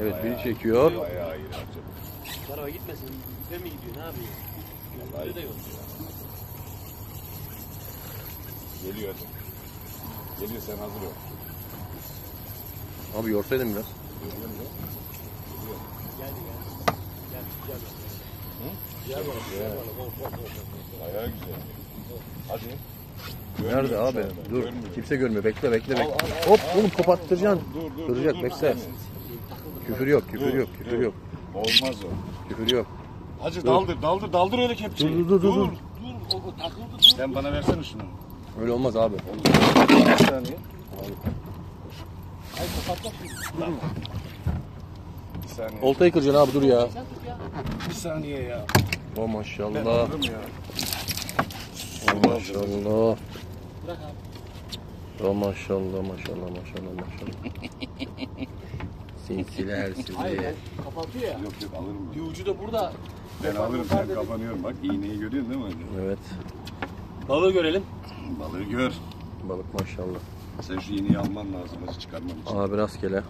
Evet biri çekiyor. Bayağı iyi hacı. Tarafa gitmesin. İpe mi gidiyor? Ne yapıyor? Vallahi de yok. Geliyor. Geliyor sen hazır ol. Abi yorsaydın biraz. Geliyor mu? Geldi geldi. Gel gel. Gel bana. Gel bana. Bol bol bol. Bayağı güzel. Hadi. Nerede Görmüyor abi? şu anda, Dur. görmüyor. Kimse görmüyor. Bekle bekle Al, bekle. al, al, Hop al. oğlum kopattıracaksın. Dur dur Duracak, dur, dur, bekle. dur. Küfür yok, küfür yok, küfür yok. Olmaz o. Küfür yok. Hacı daldır daldır daldır öyle kepçeyi. Dur, dur, dur, dur. Dur. O, o takıldı. Dur. Sen bana versene şunu. Öyle olmaz abi. Bir saniye. Ay kapatacak şimdi. Bir saniye. Oltayı kıracaksın abi dur ya. Sen tut ya. Bir saniye ya. O Ben maşallah. alırım ya. O maşallah. Bırak abi. O maşallah maşallah maşallah maşallah. Sinsiler Hayır sizi. ben kapatıyor ya. Yok yok alırım Bir ben. ucu da burada. Ben Kopar, alırım sen dedim. kapanıyorum bak iğneyi görüyorsun değil mi? Evet. Balığı görelim. Balığı gör. Balık maşallah. Sen şu iğneyi alman lazım hacı çıkarman için. Abi rastgele.